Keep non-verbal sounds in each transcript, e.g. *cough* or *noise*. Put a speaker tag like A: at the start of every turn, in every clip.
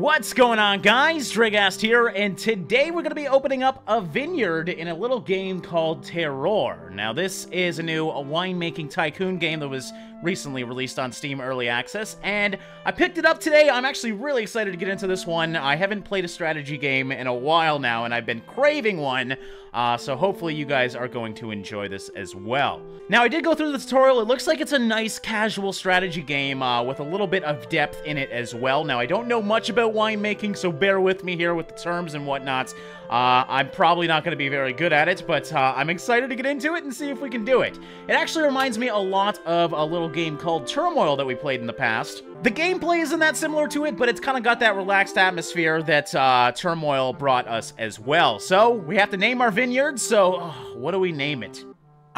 A: What's going on guys? Draegast here, and today we're going to be opening up a vineyard in a little game called Terroir. Now this is a new winemaking tycoon game that was recently released on Steam Early Access, and I picked it up today. I'm actually really excited to get into this one. I haven't played a strategy game in a while now, and I've been craving one, uh, so hopefully you guys are going to enjoy this as well. Now, I did go through the tutorial. It looks like it's a nice casual strategy game uh, with a little bit of depth in it as well. Now, I don't know much about winemaking, so bear with me here with the terms and whatnot. Uh, I'm probably not going to be very good at it, but uh, I'm excited to get into it and see if we can do it. It actually reminds me a lot of a little game called Turmoil that we played in the past. The gameplay isn't that similar to it, but it's kind of got that relaxed atmosphere that uh, Turmoil brought us as well. So, we have to name our vineyard, so what do we name it?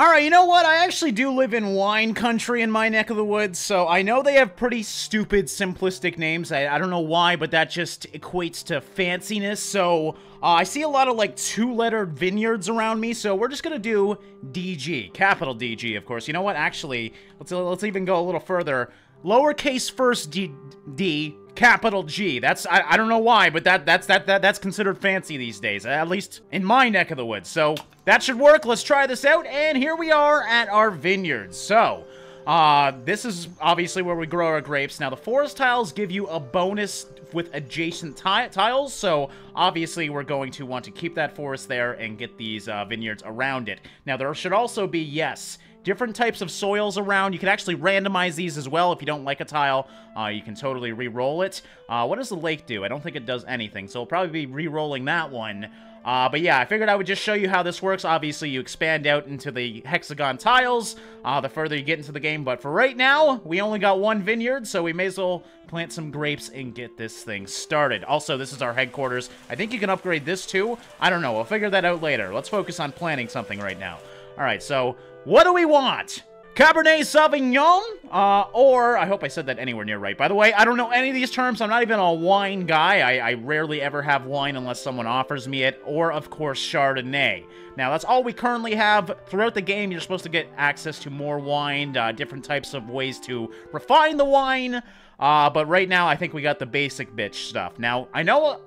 A: Alright, you know what? I actually do live in wine country in my neck of the woods, so I know they have pretty stupid, simplistic names. I, I don't know why, but that just equates to fanciness, so uh, I see a lot of, like, two-lettered vineyards around me, so we're just gonna do DG. Capital DG, of course. You know what? Actually, let's, let's even go a little further. Lowercase first D, D capital G. That's I, I don't know why, but that that's that, that that's considered fancy these days, at least in my neck of the woods. So that should work. Let's try this out, and here we are at our vineyard. So. Uh, this is obviously where we grow our grapes. Now, the forest tiles give you a bonus with adjacent tiles, so obviously we're going to want to keep that forest there and get these uh, vineyards around it. Now, there should also be, yes, different types of soils around. You can actually randomize these as well. If you don't like a tile, uh, you can totally re-roll it. Uh, what does the lake do? I don't think it does anything, so we'll probably be re-rolling that one. Uh, but yeah, I figured I would just show you how this works. Obviously, you expand out into the hexagon tiles uh, the further you get into the game. But for right now, we only got one vineyard, so we may as well plant some grapes and get this thing started. Also, this is our headquarters. I think you can upgrade this too. I don't know. We'll figure that out later. Let's focus on planting something right now. All right, so what do we want? Cabernet Sauvignon, uh, or, I hope I said that anywhere near right. By the way, I don't know any of these terms. I'm not even a wine guy. I, I, rarely ever have wine unless someone offers me it, or, of course, Chardonnay. Now, that's all we currently have. Throughout the game, you're supposed to get access to more wine, uh, different types of ways to refine the wine, uh, but right now, I think we got the basic bitch stuff. Now, I know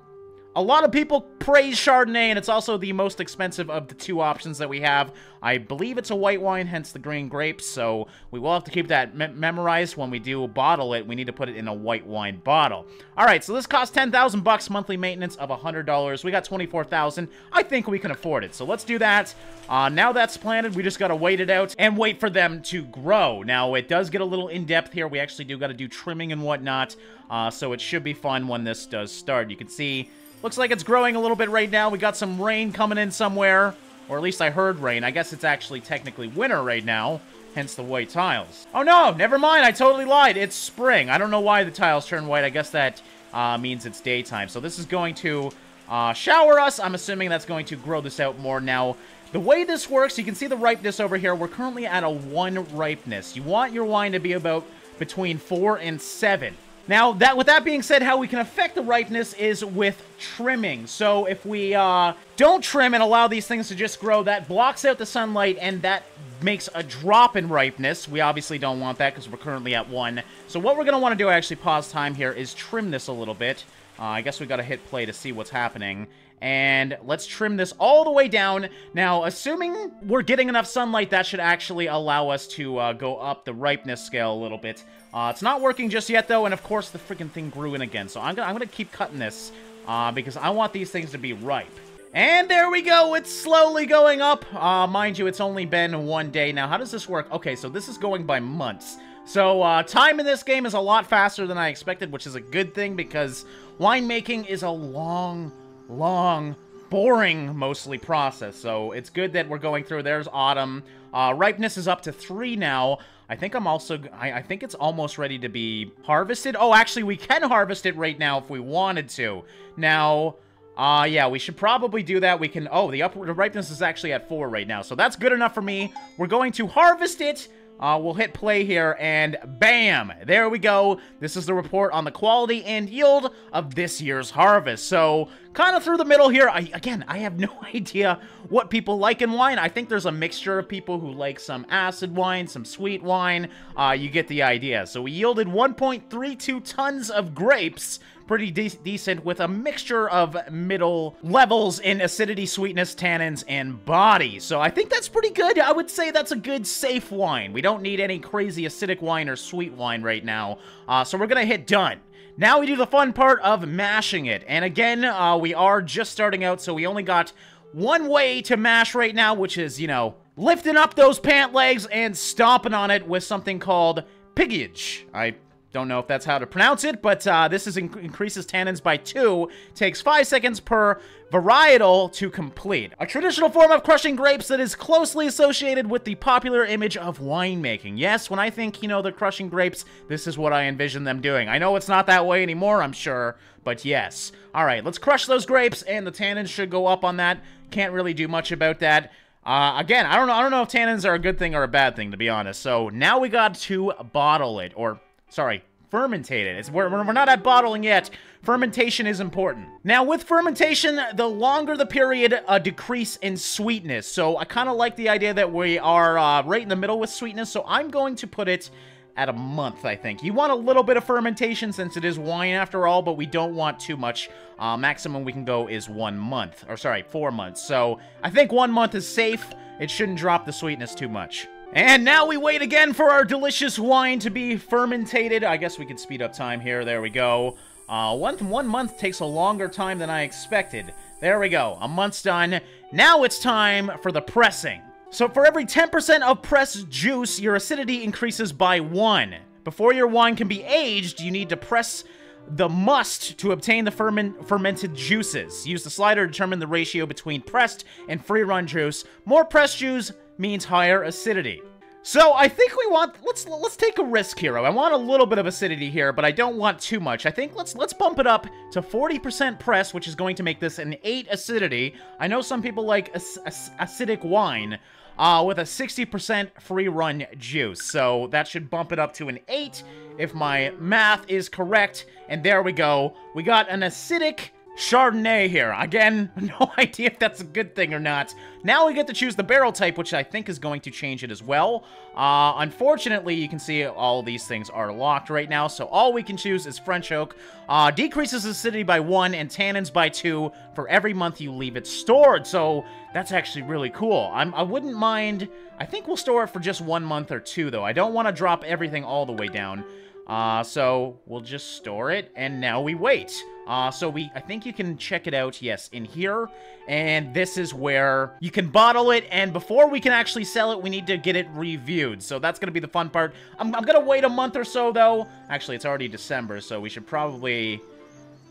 A: a lot of people praise Chardonnay, and it's also the most expensive of the two options that we have. I believe it's a white wine, hence the green grapes, so we will have to keep that me memorized when we do bottle it. We need to put it in a white wine bottle. All right, so this costs 10000 bucks, monthly maintenance of $100. We got 24000 I think we can afford it, so let's do that. Uh, now that's planted, we just got to wait it out and wait for them to grow. Now, it does get a little in-depth here. We actually do got to do trimming and whatnot, uh, so it should be fun when this does start. You can see Looks like it's growing a little bit right now. We got some rain coming in somewhere. Or at least I heard rain. I guess it's actually technically winter right now. Hence the white tiles. Oh no, never mind. I totally lied. It's spring. I don't know why the tiles turn white. I guess that uh, means it's daytime. So this is going to uh, shower us. I'm assuming that's going to grow this out more. Now, the way this works, you can see the ripeness over here. We're currently at a 1 ripeness. You want your wine to be about between 4 and 7. Now, that with that being said, how we can affect the ripeness is with trimming. So if we uh, don't trim and allow these things to just grow, that blocks out the sunlight and that makes a drop in ripeness. We obviously don't want that because we're currently at 1. So what we're going to want to do, I actually pause time here, is trim this a little bit. Uh, I guess we got to hit play to see what's happening. And let's trim this all the way down. Now, assuming we're getting enough sunlight, that should actually allow us to uh, go up the ripeness scale a little bit. Uh, it's not working just yet, though, and of course the freaking thing grew in again. So I'm gonna, I'm gonna keep cutting this, uh, because I want these things to be ripe. And there we go, it's slowly going up. Uh, mind you, it's only been one day. Now, how does this work? Okay, so this is going by months. So, uh, time in this game is a lot faster than I expected, which is a good thing because winemaking is a long, long, boring, mostly, process. So, it's good that we're going through. There's autumn. Uh, ripeness is up to three now. I think I'm also, I, I, think it's almost ready to be harvested. Oh, actually, we can harvest it right now if we wanted to. Now, uh, yeah, we should probably do that. We can, oh, the upward ripeness is actually at four right now. So that's good enough for me. We're going to harvest it. Uh, we'll hit play here, and bam! There we go. This is the report on the quality and yield of this year's harvest. So, kind of through the middle here. I, again, I have *laughs* no idea what people like in wine. I think there's a mixture of people who like some acid wine, some sweet wine. Uh, you get the idea. So we yielded 1.32 tons of grapes, pretty de decent with a mixture of middle levels in acidity, sweetness, tannins, and body. So I think that's pretty good. I would say that's a good safe wine. We don't need any crazy acidic wine or sweet wine right now. Uh, so we're gonna hit done. Now we do the fun part of mashing it. And again, uh, we are just starting out, so we only got one way to mash right now, which is, you know, lifting up those pant legs and stomping on it with something called pigeage. I don't know if that's how to pronounce it, but uh, this is inc increases tannins by two. Takes five seconds per varietal to complete. A traditional form of crushing grapes that is closely associated with the popular image of winemaking. Yes, when I think, you know, they're crushing grapes, this is what I envision them doing. I know it's not that way anymore, I'm sure, but yes. All right, let's crush those grapes, and the tannins should go up on that. Can't really do much about that. Uh, again, I don't know. I don't know if tannins are a good thing or a bad thing, to be honest. So now we got to bottle it, or sorry, fermentate it. It's, we're, we're not at bottling yet. Fermentation is important. Now, with fermentation, the longer the period, a decrease in sweetness. So I kind of like the idea that we are uh, right in the middle with sweetness. So I'm going to put it at a month, I think. You want a little bit of fermentation since it is wine after all, but we don't want too much. Uh, maximum we can go is one month. Or sorry, four months. So I think one month is safe. It shouldn't drop the sweetness too much. And now we wait again for our delicious wine to be fermented. I guess we could speed up time here. There we go. Uh, one, one month takes a longer time than I expected. There we go. A month's done. Now it's time for the pressing. So for every 10% of pressed juice, your acidity increases by 1. Before your wine can be aged, you need to press the must to obtain the ferment fermented juices. Use the slider to determine the ratio between pressed and free-run juice. More pressed juice means higher acidity. So I think we want let's let's take a risk here. I want a little bit of acidity here, but I don't want too much. I think let's let's bump it up to 40% press, which is going to make this an 8 acidity. I know some people like acidic wine uh, with a 60% free run juice. So that should bump it up to an 8 if my math is correct. And there we go. We got an acidic Chardonnay here. Again, *laughs* no idea if that's a good thing or not. Now we get to choose the barrel type, which I think is going to change it as well. Uh, unfortunately, you can see all these things are locked right now, so all we can choose is French oak. Uh, decreases acidity by 1 and tannins by 2 for every month you leave it stored, so that's actually really cool. I'm, I wouldn't mind... I think we'll store it for just one month or two, though. I don't want to drop everything all the way down. Uh, so we'll just store it, and now we wait. Uh, so we, I think you can check it out, yes, in here. And this is where you can bottle it, and before we can actually sell it, we need to get it reviewed. So that's to be the fun part. I'm, I'm to wait a month or so, though. Actually, it's already December, so we should probably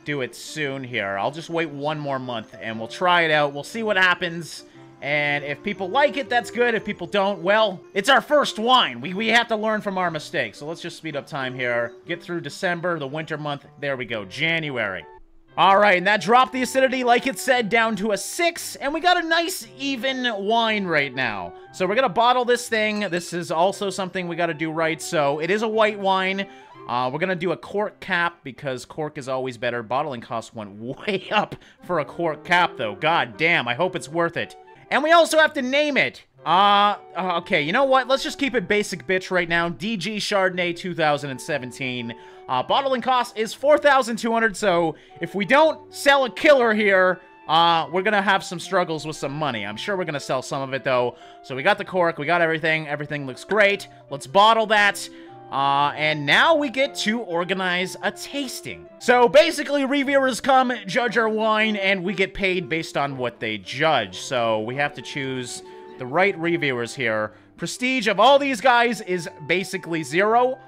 A: do it soon here. I'll just wait one more month, and we'll try it out. We'll see what happens. And if people like it, that's good. If people don't, well, it's our first wine. We, we have to learn from our mistakes. So let's just speed up time here. Get through December, the winter month. There we go, January. All right, and that dropped the acidity, like it said, down to a 6, and we got a nice, even wine right now. So we're going to bottle this thing. This is also something we got to do right, so it is a white wine. Uh, we're going to do a cork cap because cork is always better. Bottling costs went *laughs* way up for a cork cap, though. God damn, I hope it's worth it. And we also have to name it. Uh, uh, okay, you know what? Let's just keep it basic bitch right now. DG Chardonnay 2017. Uh, bottling cost is 4,200, so if we don't sell a killer here, uh, we're gonna have some struggles with some money. I'm sure we're gonna sell some of it, though. So we got the cork, we got everything. Everything looks great. Let's bottle that. Uh, and now we get to organize a tasting. So basically, reviewers come, judge our wine, and we get paid based on what they judge. So we have to choose the right reviewers here. Prestige of all these guys is basically zero,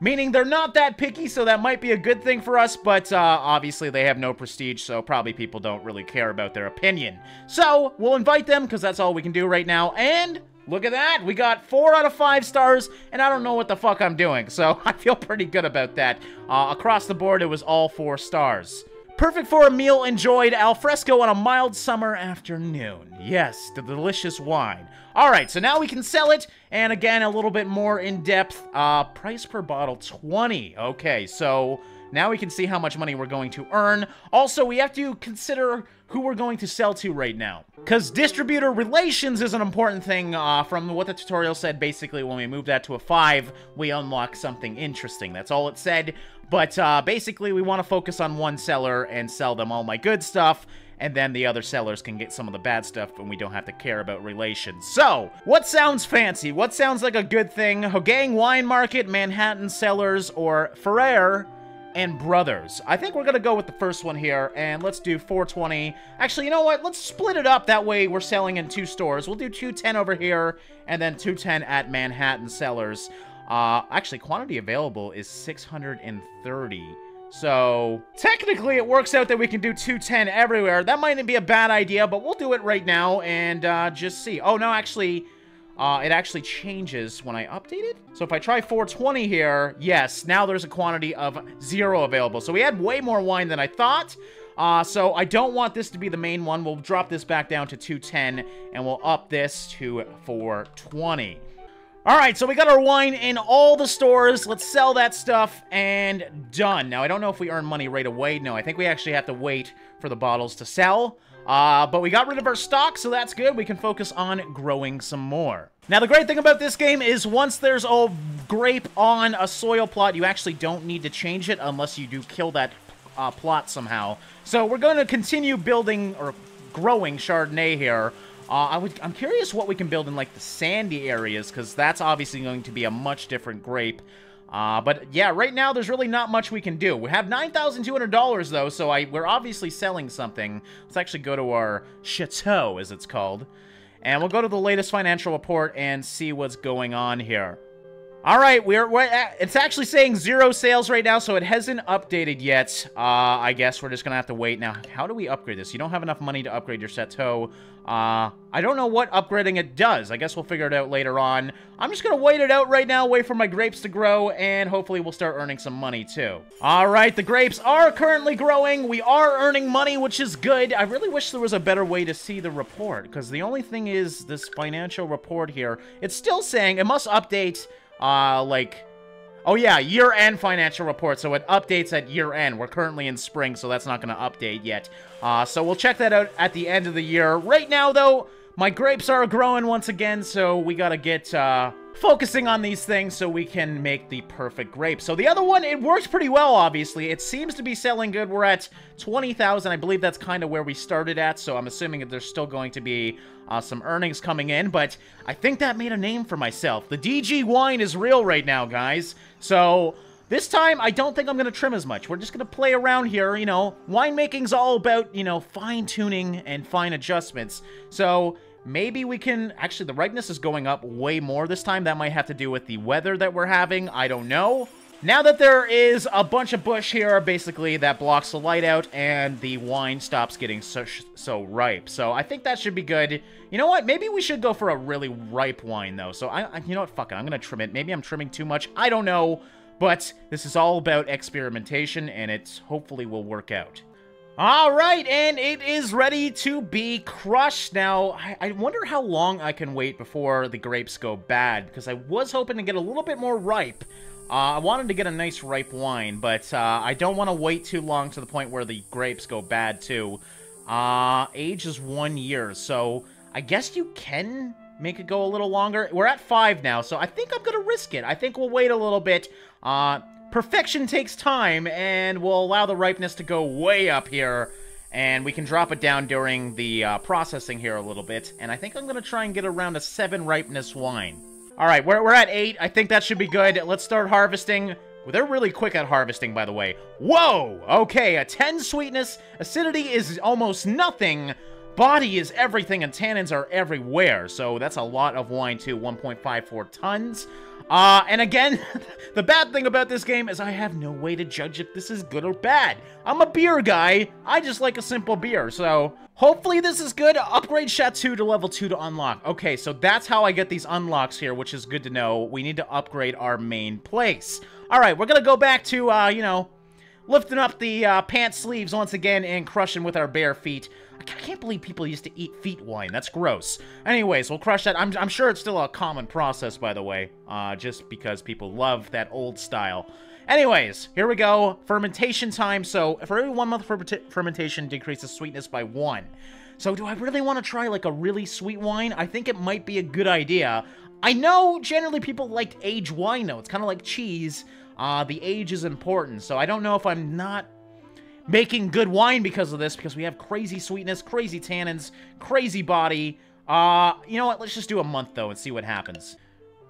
A: meaning they're not that picky, so that might be a good thing for us, but uh, obviously they have no prestige, so probably people don't really care about their opinion. So, we'll invite them, because that's all we can do right now, and Look at that. We got four out of five stars, and I don't know what the fuck I'm doing, so *laughs* I feel pretty good about that. Uh, across the board, it was all four stars. Perfect for a meal enjoyed al fresco on a mild summer afternoon. Yes, the delicious wine. All right, so now we can sell it, and again, a little bit more in depth. Uh, price per bottle, 20. Okay, so Now we can see how much money we're going to earn. Also, we have to consider who we're going to sell to right now. Because distributor relations is an important thing uh, from what the tutorial said. Basically, when we move that to a 5, we unlock something interesting. That's all it said. But uh, basically, we want to focus on one seller and sell them all my good stuff and then the other sellers can get some of the bad stuff and we don't have to care about relations. So, what sounds fancy? What sounds like a good thing? Hogang Wine Market, Manhattan Cellars, or Ferrer and Brothers. I think we're going to go with the first one here, and let's do 420. Actually, you know what? Let's split it up. That way we're selling in two stores. We'll do 210 over here, and then 210 at Manhattan Cellars. Uh, actually, quantity available is 630. So, technically it works out that we can do 210 everywhere. That might not be a bad idea, but we'll do it right now and uh, just see. Oh, no, actually, uh, it actually changes when I update it. So if I try 420 here, yes, now there's a quantity of zero available. So we had way more wine than I thought. Uh, so I don't want this to be the main one. We'll drop this back down to 210, and we'll up this to 420. All right, so we got our wine in all the stores. Let's sell that stuff, and done. Now, I don't know if we earn money right away. No, I think we actually have to wait for the bottles to sell. Uh, but we got rid of our stock, so that's good. We can focus on growing some more. Now, the great thing about this game is once there's a grape on a soil plot, you actually don't need to change it unless you do kill that uh, plot somehow. So we're going to continue building or growing Chardonnay here. Uh, I would, I'm curious what we can build in, like, the sandy areas, because that's obviously going to be a much different grape. Uh, but, yeah, right now, there's really not much we can do. We have $9,200, though, so I we're obviously selling something. Let's actually go to our chateau, as it's called. And we'll go to the latest financial report and see what's going on here. All right, we're, we're it's actually saying zero sales right now, so it hasn't updated yet. Uh, I guess we're just gonna have to wait. Now, how do we upgrade this? You don't have enough money to upgrade your Chateau. Uh, I don't know what upgrading it does. I guess we'll figure it out later on. I'm just gonna wait it out right now, wait for my grapes to grow, and hopefully we'll start earning some money too. All right, the grapes are currently growing. We are earning money, which is good. I really wish there was a better way to see the report, because the only thing is this financial report here, it's still saying it must update uh, like... Oh yeah, year-end financial report, so it updates at year-end. We're currently in spring, so that's not going to update yet. Uh, so we'll check that out at the end of the year. Right now, though, my grapes are growing once again, so we gotta get, uh, focusing on these things so we can make the perfect grape. So the other one, it works pretty well, obviously. It seems to be selling good. We're at 20,000. I believe that's kind of where we started at, so I'm assuming that there's still going to be uh, some earnings coming in, but I think that made a name for myself. The DG wine is real right now, guys. So this time, I don't think I'm going to trim as much. We're just going to play around here, you know. Winemaking's all about, you know, fine-tuning and fine adjustments. So Maybe we can... Actually, the ripeness is going up way more this time. That might have to do with the weather that we're having. I don't know. Now that there is a bunch of bush here, basically, that blocks the light out, and the wine stops getting so, so ripe. So I think that should be good. You know what? Maybe we should go for a really ripe wine, though. So, I, I you know what? Fuck it. I'm going to trim it. Maybe I'm trimming too much. I don't know. But this is all about experimentation, and it hopefully will work out. All right, and it is ready to be crushed. Now, I, I, wonder how long I can wait before the grapes go bad, because I was hoping to get a little bit more ripe. Uh, I wanted to get a nice ripe wine, but uh, I don't want to wait too long to the point where the grapes go bad, too. Uh, age is one year, so I guess you can make it go a little longer. We're at five now, so I think I'm going to risk it. I think we'll wait a little bit. Uh, perfection takes time, and will allow the ripeness to go way up here, and we can drop it down during the uh, processing here a little bit, and I think I'm going to try and get around a 7 ripeness wine. Alright, we're, we're at 8. I think that should be good. Let's start harvesting. Well, they're really quick at harvesting, by the way. Whoa! Okay, a 10 sweetness. Acidity is almost nothing. Body is everything, and tannins are everywhere. So that's a lot of wine, too. 1.54 tons. Uh, and again, *laughs* the bad thing about this game is I have no way to judge if this is good or bad. I'm a beer guy. I just like a simple beer, so hopefully this is good. Upgrade Chateau to level 2 to unlock. Okay, so that's how I get these unlocks here, which is good to know. We need to upgrade our main place. All right, we're gonna go back to, uh, you know, lifting up the uh, pant sleeves once again and crushing with our bare feet. I can't believe people used to eat feet wine. That's gross. Anyways, we'll crush that. I'm, I'm sure it's still a common process, by the way, uh, just because people love that old style. Anyways, here we go. Fermentation time. So for every one month fermentation, decreases sweetness by one. So do I really want to try like a really sweet wine? I think it might be a good idea. I know generally people like age wine though. It's kind of like cheese. Uh, the age is important. So I don't know if I'm not making good wine because of this, because we have crazy sweetness, crazy tannins, crazy body. Uh, you know what? Let's just do a month though and see what happens.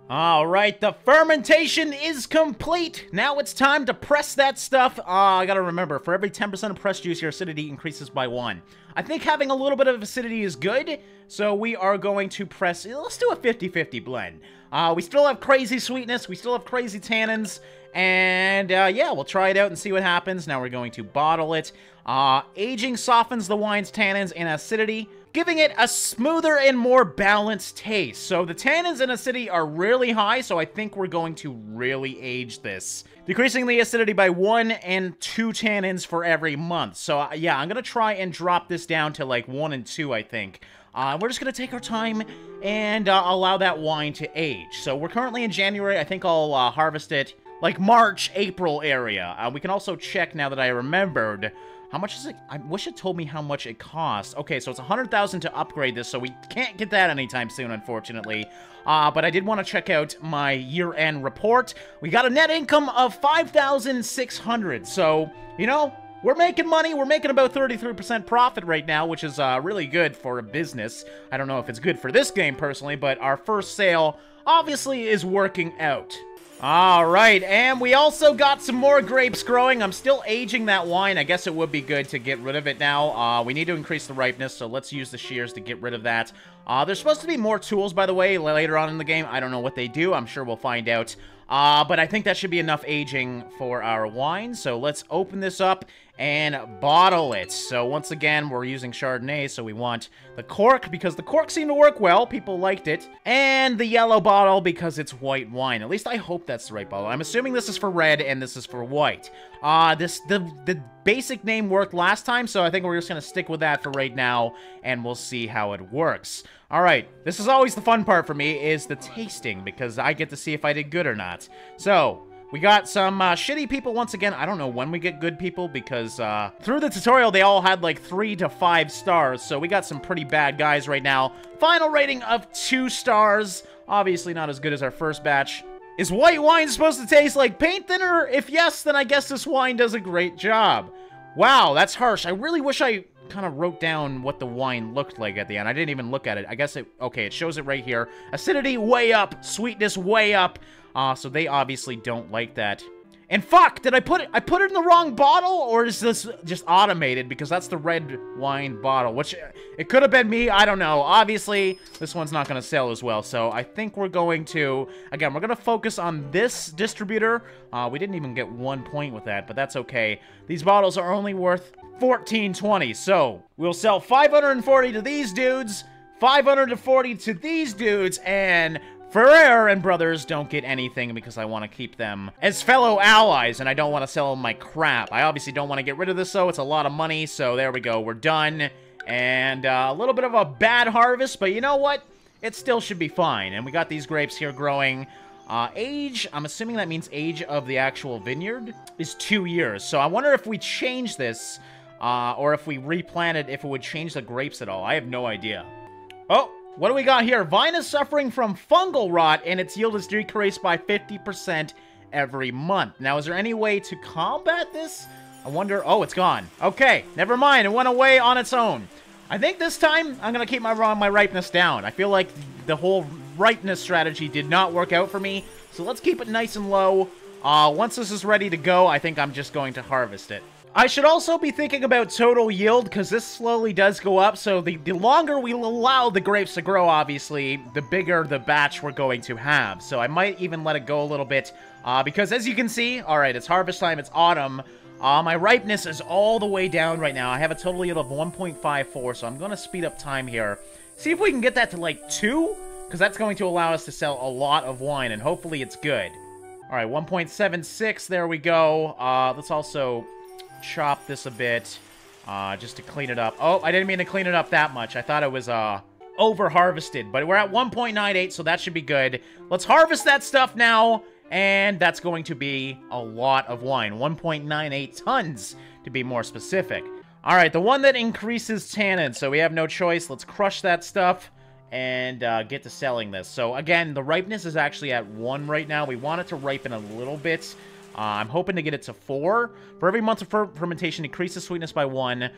A: Alright, the fermentation is complete! Now it's time to press that stuff. Uh, I gotta remember, for every 10% of pressed juice, your acidity increases by 1. I think having a little bit of acidity is good, so we are going to press... Let's do a 50-50 blend. Uh, we still have crazy sweetness, we still have crazy tannins, and uh, yeah, we'll try it out and see what happens. Now we're going to bottle it. Uh, aging softens the wine's tannins and acidity, giving it a smoother and more balanced taste. So the tannins and acidity are really high, so I think we're going to really age this. Decreasing the acidity by one and two tannins for every month. So uh, yeah, I'm gonna try and drop this down to like one and two, I think. Uh, we're just gonna take our time and uh, allow that wine to age. So we're currently in January. I think I'll uh, harvest it like March, April area. Uh, we can also check now that I remembered how much is it? I wish it told me how much it costs. Okay, so it's 100000 to upgrade this, so we can't get that anytime soon, unfortunately. Uh, but I did want to check out my year-end report. We got a net income of 5600 so, you know, we're making money. We're making about 33% profit right now, which is uh, really good for a business. I don't know if it's good for this game personally, but our first sale obviously is working out. Alright, and we also got some more grapes growing. I'm still aging that wine. I guess it would be good to get rid of it now. Uh, we need to increase the ripeness, so let's use the shears to get rid of that. Uh, there's supposed to be more tools, by the way, later on in the game. I don't know what they do. I'm sure we'll find out. Uh, but I think that should be enough aging for our wine. So let's open this up and bottle it. So once again, we're using Chardonnay, so we want the cork because the cork seemed to work well. People liked it. And the yellow bottle because it's white wine. At least I hope that's the right bottle. I'm assuming this is for red and this is for white. Uh, this the, the basic name worked last time, so I think we're just going to stick with that for right now, and we'll see how it works. Alright, this is always the fun part for me, is the tasting, because I get to see if I did good or not. So, we got some uh, shitty people once again. I don't know when we get good people because uh, through the tutorial, they all had like three to five stars. So we got some pretty bad guys right now. Final rating of two stars. Obviously not as good as our first batch. Is white wine supposed to taste like paint thinner? If yes, then I guess this wine does a great job. Wow, that's harsh. I really wish I kind of wrote down what the wine looked like at the end. I didn't even look at it. I guess it... Okay, it shows it right here. Acidity way up. Sweetness way up. Uh, so they obviously don't like that. And fuck, did I put it, I put it in the wrong bottle? Or is this just automated? Because that's the red wine bottle, which it could have been me, I don't know. Obviously, this one's not going to sell as well. So I think we're going to, again, we're going to focus on this distributor. Uh, we didn't even get one point with that, but that's okay. These bottles are only worth 14.20. So we'll sell 540 to these dudes, 540 to these dudes, and Ferrer and Brothers don't get anything because I want to keep them as fellow allies, and I don't want to sell them my crap. I obviously don't want to get rid of this, though. It's a lot of money, so there we go. We're done. And uh, a little bit of a bad harvest, but you know what? It still should be fine. And we got these grapes here growing. Uh, age, I'm assuming that means age of the actual vineyard, is two years. So I wonder if we change this, uh, or if we replant it, if it would change the grapes at all. I have no idea. Oh, what do we got here? Vine is suffering from fungal rot, and its yield is decreased by 50% every month. Now, is there any way to combat this? I wonder... Oh, it's gone. Okay, never mind. It went away on its own. I think this time, I'm going to keep my, my ripeness down. I feel like the whole ripeness strategy did not work out for me, so let's keep it nice and low. Uh, once this is ready to go, I think I'm just going to harvest it. I should also be thinking about total yield, because this slowly does go up, so the, the longer we allow the grapes to grow, obviously, the bigger the batch we're going to have. So I might even let it go a little bit, uh, because as you can see, alright, it's harvest time, it's autumn, uh, my ripeness is all the way down right now. I have a total yield of 1.54, so I'm going to speed up time here. See if we can get that to, like, 2? Because that's going to allow us to sell a lot of wine, and hopefully it's good. Alright, 1.76, there we go. Uh, let's also chop this a bit uh, just to clean it up. Oh, I didn't mean to clean it up that much. I thought it was uh, over-harvested, but we're at 1.98, so that should be good. Let's harvest that stuff now, and that's going to be a lot of wine. 1.98 tons, to be more specific. All right, the one that increases tannin, so we have no choice. Let's crush that stuff and uh, get to selling this. So again, the ripeness is actually at 1 right now. We want it to ripen a little bit. Uh, I'm hoping to get it to 4. For every month of fer fermentation, increase the sweetness by 1.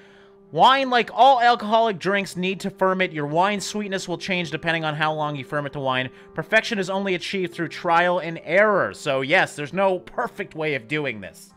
A: Wine, like all alcoholic drinks, need to ferment. Your wine sweetness will change depending on how long you ferment the wine. Perfection is only achieved through trial and error. So yes, there's no perfect way of doing this.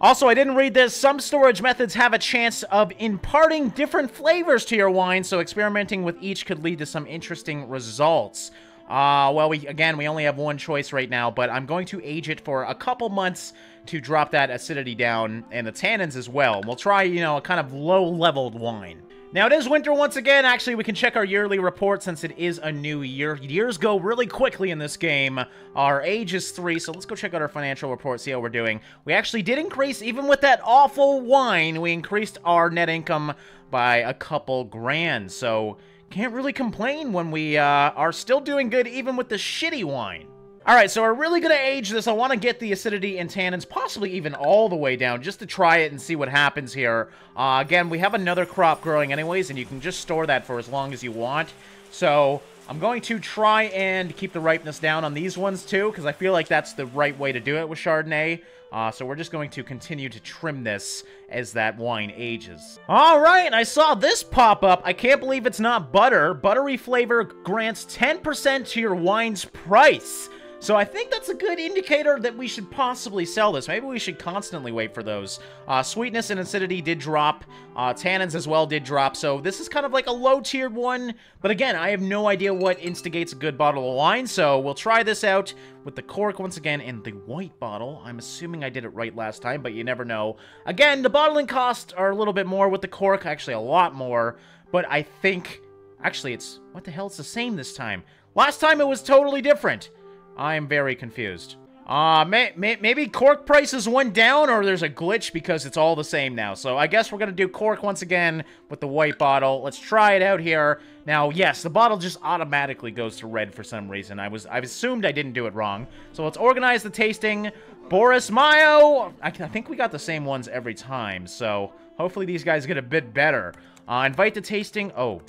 A: Also, I didn't read this. Some storage methods have a chance of imparting different flavors to your wine, so experimenting with each could lead to some interesting results. Uh, well, we again, we only have one choice right now, but I'm going to age it for a couple months to drop that acidity down and the tannins as well. We'll try, you know, a kind of low-leveled wine. Now, it is winter once again. Actually, we can check our yearly report since it is a new year. Years go really quickly in this game. Our age is three, so let's go check out our financial report, see how we're doing. We actually did increase, even with that awful wine, we increased our net income by a couple grand. So, can't really complain when we uh, are still doing good even with the shitty wine. Alright, so we're really going to age this. I want to get the acidity and tannins possibly even all the way down just to try it and see what happens here. Uh, again, we have another crop growing anyways, and you can just store that for as long as you want. So, I'm going to try and keep the ripeness down on these ones too, because I feel like that's the right way to do it with Chardonnay. Uh, so we're just going to continue to trim this as that wine ages. All right, I saw this pop up. I can't believe it's not butter. Buttery flavor grants 10% to your wine's price. So I think that's a good indicator that we should possibly sell this. Maybe we should constantly wait for those. Uh, sweetness and acidity did drop. Uh, tannins as well did drop. So this is kind of like a low-tiered one. But again, I have no idea what instigates a good bottle of wine. So we'll try this out with the cork once again in the white bottle. I'm assuming I did it right last time, but you never know. Again, the bottling costs are a little bit more with the cork. Actually, a lot more. But I think... Actually, it's... What the hell? It's the same this time. Last time it was totally different. I am very confused. Uh, may, may, maybe cork prices went down or there's a glitch because it's all the same now. So I guess we're going to do cork once again with the white bottle. Let's try it out here. Now, yes, the bottle just automatically goes to red for some reason. I was I assumed I didn't do it wrong. So let's organize the tasting. Boris Mayo. I, I think we got the same ones every time. So hopefully these guys get a bit better. Uh, invite the tasting. Oh.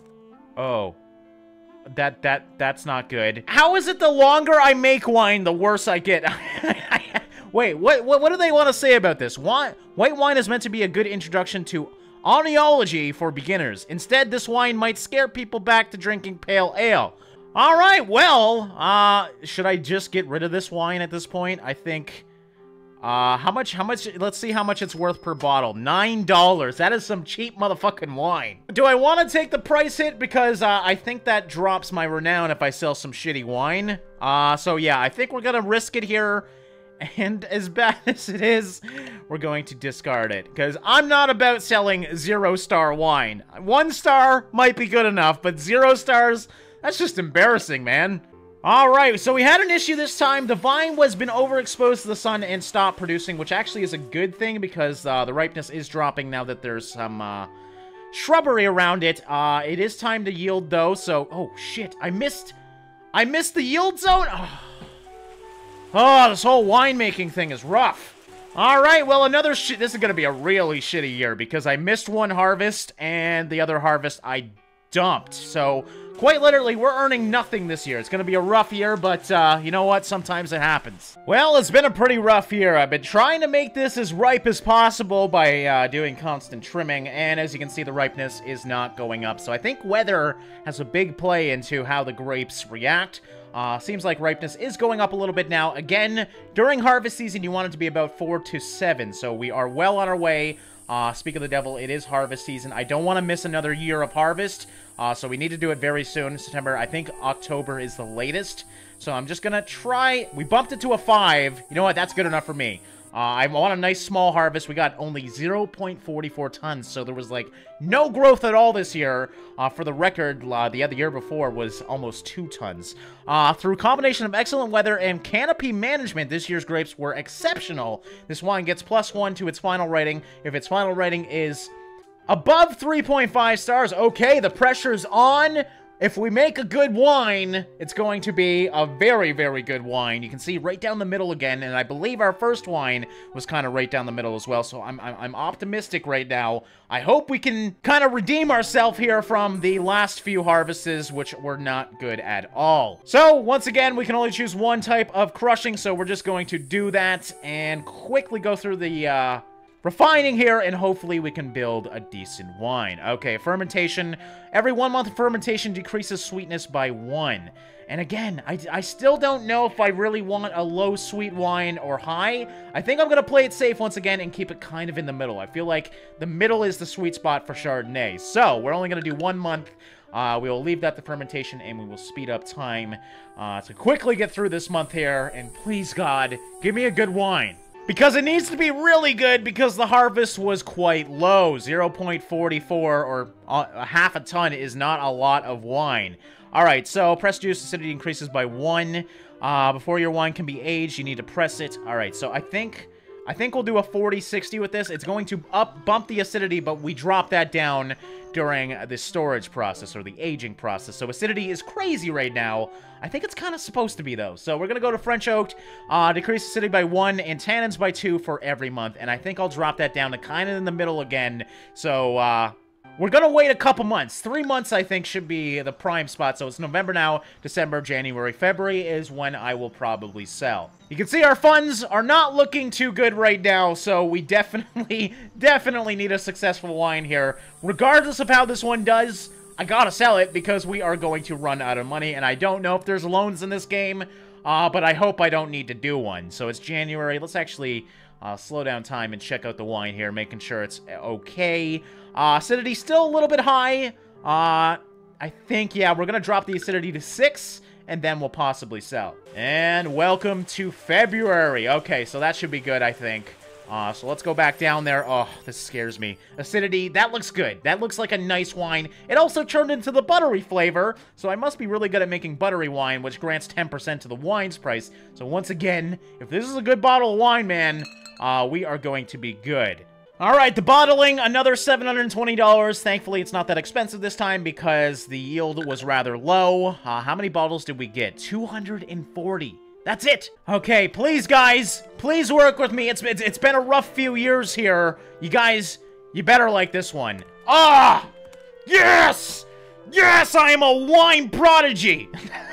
A: Oh. That, that, that's not good. How is it the longer I make wine, the worse I get? *laughs* Wait, what, what, what do they want to say about this? Wine, white wine is meant to be a good introduction to oenology for beginners. Instead, this wine might scare people back to drinking pale ale. All right, well, uh, should I just get rid of this wine at this point? I think... Uh, how much, how much, let's see how much it's worth per bottle. Nine dollars. That is some cheap motherfucking wine. Do I want to take the price hit? Because, uh, I think that drops my renown if I sell some shitty wine. Uh, so yeah, I think we're gonna risk it here. And as bad *laughs* as it is, we're going to discard it. Because I'm not about selling zero-star wine. One star might be good enough, but zero stars, that's just embarrassing, man. Alright, so we had an issue this time. The vine was been overexposed to the sun and stopped producing, which actually is a good thing because uh, the ripeness is dropping now that there's some uh, shrubbery around it. Uh, it is time to yield, though, so... Oh, shit, I missed... I missed the yield zone? Oh, *sighs* oh this whole winemaking thing is rough. Alright, well, another shit... This is to be a really shitty year because I missed one harvest and the other harvest I dumped, so... Quite literally, we're earning nothing this year. It's going to be a rough year, but uh, you know what? Sometimes it happens. Well, it's been a pretty rough year. I've been trying to make this as ripe as possible by uh, doing constant trimming, and as you can see, the ripeness is not going up. So I think weather has a big play into how the grapes react. Uh, seems like ripeness is going up a little bit now. Again, during harvest season, you want it to be about 4 to 7, so we are well on our way. Uh, speak of the devil, it is harvest season. I don't want to miss another year of harvest. Uh, so we need to do it very soon. September, I think October is the latest. So I'm just going to try. We bumped it to a 5. You know what? That's good enough for me. Uh, I want a nice small harvest. We got only 0.44 tons, so there was, like, no growth at all this year. Uh, for the record, uh, the other year before was almost 2 tons. Uh, through combination of excellent weather and canopy management, this year's grapes were exceptional. This wine gets plus 1 to its final rating. If its final rating is Above 3.5 stars. Okay, the pressure's on. If we make a good wine, it's going to be a very, very good wine. You can see right down the middle again, and I believe our first wine was kind of right down the middle as well, so I'm, I'm, I'm optimistic right now. I hope we can kind of redeem ourselves here from the last few harvests, which were not good at all. So, once again, we can only choose one type of crushing, so we're just going to do that and quickly go through the, uh, refining here, and hopefully we can build a decent wine. Okay, fermentation. Every one month of fermentation decreases sweetness by one. And again, I, I still don't know if I really want a low sweet wine or high. I think I'm going to play it safe once again and keep it kind of in the middle. I feel like the middle is the sweet spot for Chardonnay. So, we're only going to do one month. Uh, we will leave that to fermentation and we will speed up time uh, to quickly get through this month here. And please, God, give me a good wine. Because it needs to be really good because the harvest was quite low. 0.44 or a half a ton is not a lot of wine. Alright, so press juice acidity increases by 1. Uh, before your wine can be aged, you need to press it. Alright, so I think... I think we'll do a 40-60 with this. It's going to up bump the acidity, but we drop that down during the storage process or the aging process. So acidity is crazy right now. I think it's kind of supposed to be, though. So we're going to go to French Oaked, uh, decrease acidity by 1 and tannins by 2 for every month. And I think I'll drop that down to kind of in the middle again. So, uh, we're going to wait a couple months. Three months, I think, should be the prime spot. So it's November now, December, January, February is when I will probably sell. You can see our funds are not looking too good right now, so we definitely, *laughs* definitely need a successful wine here. Regardless of how this one does, I gotta sell it because we are going to run out of money, and I don't know if there's loans in this game, uh, but I hope I don't need to do one. So it's January. Let's actually uh, slow down time and check out the wine here, making sure it's okay. Uh, acidity still a little bit high. Uh, I think, yeah, we're going to drop the acidity to 6, and then we'll possibly sell. And welcome to February. Okay, so that should be good, I think. Uh, so let's go back down there. Oh, this scares me. Acidity, that looks good. That looks like a nice wine. It also turned into the buttery flavor, so I must be really good at making buttery wine, which grants 10% to the wine's price. So once again, if this is a good bottle of wine, man, uh, we are going to be good. Alright, the bottling, another $720. Thankfully, it's not that expensive this time because the yield was rather low. Uh, how many bottles did we get? 240. That's it. Okay, please, guys. Please work with me. It's, it's, it's been a rough few years here. You guys, you better like this one. Ah! Yes! Yes, I am a wine prodigy!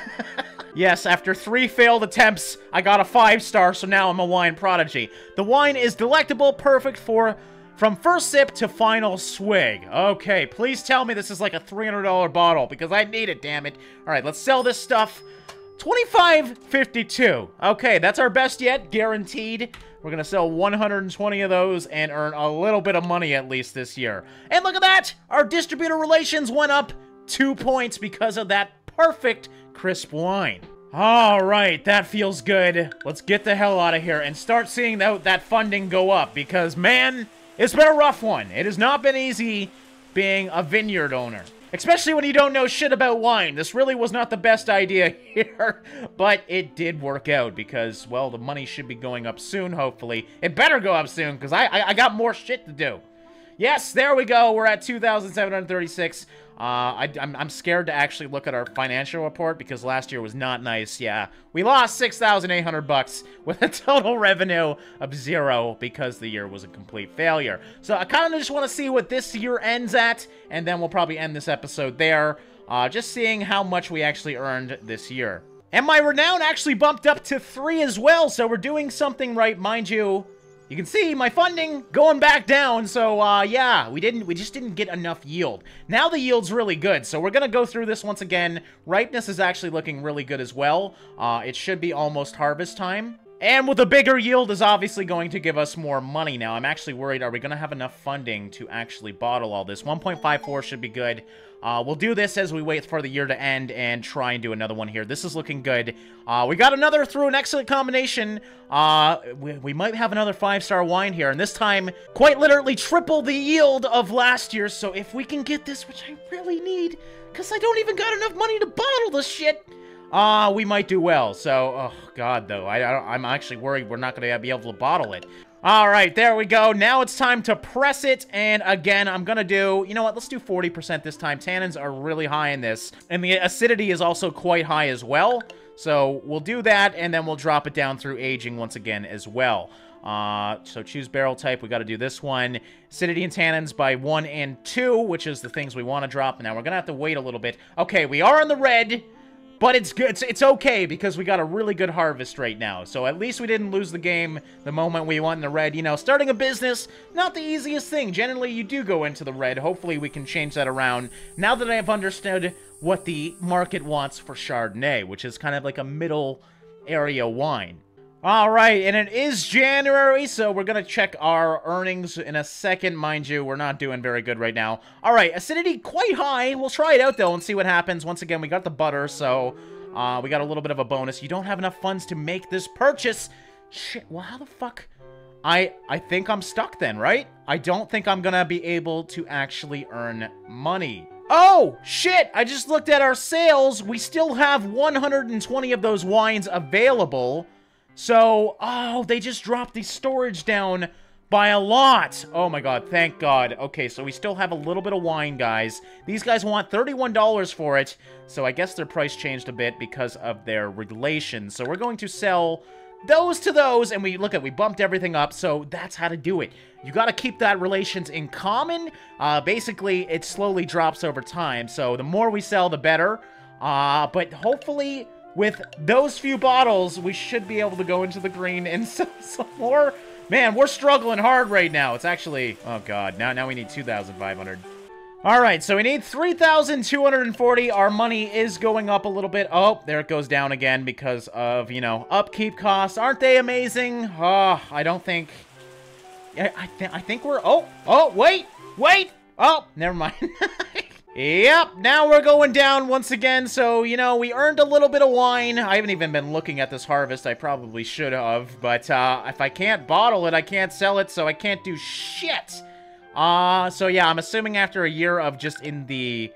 A: *laughs* Yes, after three failed attempts, I got a five star, so now I'm a wine prodigy. The wine is delectable, perfect for from first sip to final swig. Okay, please tell me this is like a $300 bottle, because I need it, damn it. All right, let's sell this stuff. 25.52. Okay, that's our best yet, guaranteed. We're gonna sell 120 of those and earn a little bit of money at least this year. And look at that! Our distributor relations went up two points because of that perfect crisp wine. All right, that feels good. Let's get the hell out of here and start seeing that, that funding go up because, man, it's been a rough one. It has not been easy being a vineyard owner. Especially when you don't know shit about wine. This really was not the best idea *laughs* here, but it did work out because, well, the money should be going up soon, hopefully. It better go up soon because I, I, I got more shit to do. Yes, there we go. We're at 2,736. Uh, I, am I'm scared to actually look at our financial report because last year was not nice. Yeah, we lost 6,800 bucks with a *laughs* total revenue of zero because the year was a complete failure. So I kind of just want to see what this year ends at, and then we'll probably end this episode there. Uh, just seeing how much we actually earned this year. And my renown actually bumped up to three as well, so we're doing something right. Mind you, you can see my funding going back down, so uh, yeah, we didn't, we just didn't get enough yield. Now the yield's really good, so we're gonna go through this once again. Ripeness is actually looking really good as well. Uh, it should be almost harvest time. And with a bigger yield is obviously going to give us more money now. I'm actually worried, are we going to have enough funding to actually bottle all this? 1.54 should be good. Uh, we'll do this as we wait for the year to end and try and do another one here. This is looking good. Uh, we got another through an excellent combination. Uh, we, we might have another five-star wine here, and this time, quite literally triple the yield of last year. So if we can get this, which I really need, because I don't even got enough money to bottle this shit, uh, we might do well. So, oh, God, though, I, I, I'm actually worried we're not going to be able to bottle it. All right, there we go. Now it's time to press it. And again, I'm going to do, you know what? Let's do 40% this time. Tannins are really high in this. And the acidity is also quite high as well. So we'll do that, and then we'll drop it down through aging once again as well. Uh, so choose barrel type. We got to do this one. Acidity and tannins by 1 and 2, which is the things we want to drop. Now, we're going to have to wait a little bit. Okay, we are on the red. But it's good. It's, it's okay because we got a really good harvest right now. So at least we didn't lose the game the moment we went in the red. You know, starting a business, not the easiest thing. Generally, you do go into the red. Hopefully, we can change that around now that I've understood what the market wants for Chardonnay, which is kind of like a middle area wine. All right, and it is January, so we're going to check our earnings in a second. Mind you, we're not doing very good right now. All right, acidity quite high. We'll try it out, though, and see what happens. Once again, we got the butter, so uh, we got a little bit of a bonus. You don't have enough funds to make this purchase. Shit, well, how the fuck... I, I think I'm stuck then, right? I don't think I'm going to be able to actually earn money. Oh, shit! I just looked at our sales. We still have 120 of those wines available. So, oh, they just dropped the storage down by a lot. Oh my god, thank god. Okay, so we still have a little bit of wine, guys. These guys want $31 for it, so I guess their price changed a bit because of their regulations. So we're going to sell those to those, and we, look at, we bumped everything up, so that's how to do it. You gotta keep that relations in common. Uh, basically, it slowly drops over time, so the more we sell, the better. Uh, but hopefully with those few bottles, we should be able to go into the green and *laughs* sell some more. Man, we're struggling hard right now. It's actually... Oh, God. Now, now we need 2,500. All right, so we need 3,240. Our money is going up a little bit. Oh, there it goes down again because of, you know, upkeep costs. Aren't they amazing? Oh, I don't think... I, th I think we're... Oh, oh, wait, wait. Oh, never mind. *laughs* Yep, now we're going down once again, so, you know, we earned a little bit of wine. I haven't even been looking at this harvest, I probably should have, but, uh, if I can't bottle it, I can't sell it, so I can't do shit. Uh, so yeah, I'm assuming after a year of just in the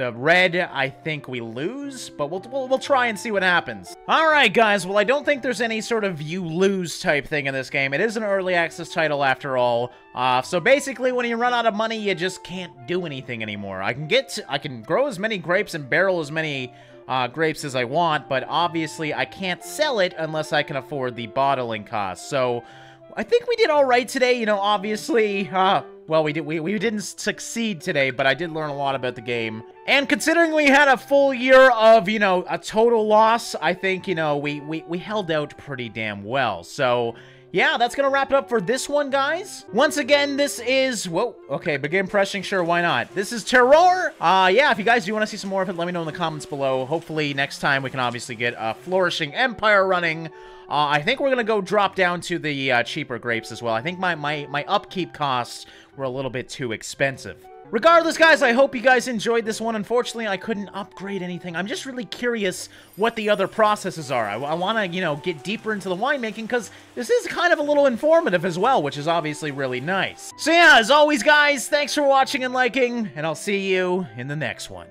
A: the red, I think we lose, but we'll, we'll, we'll try and see what happens. Alright, guys, well, I don't think there's any sort of you lose type thing in this game. It is an early access title after all. Uh, so basically, when you run out of money, you just can't do anything anymore. I can get, I can grow as many grapes and barrel as many uh, grapes as I want, but obviously I can't sell it unless I can afford the bottling cost. So I think we did all right today. You know, obviously, uh, well, we, did, we, we didn't succeed today, but I did learn a lot about the game. And considering we had a full year of, you know, a total loss, I think, you know, we, we, we held out pretty damn well. So, yeah, that's gonna wrap it up for this one, guys. Once again, this is... Whoa, okay, begin pressing, sure, why not? This is Terroir! Uh, yeah, if you guys do want to see some more of it, let me know in the comments below. Hopefully, next time we can obviously get a Flourishing Empire running. Uh, I think we're gonna go drop down to the uh, cheaper grapes as well. I think my, my, my upkeep costs were a little bit too expensive. Regardless, guys, I hope you guys enjoyed this one. Unfortunately, I couldn't upgrade anything. I'm just really curious what the other processes are. I, I want to, you know, get deeper into the winemaking because this is kind of a little informative as well, which is obviously really nice. So yeah, as always, guys, thanks for watching and liking, and I'll see you in the next one.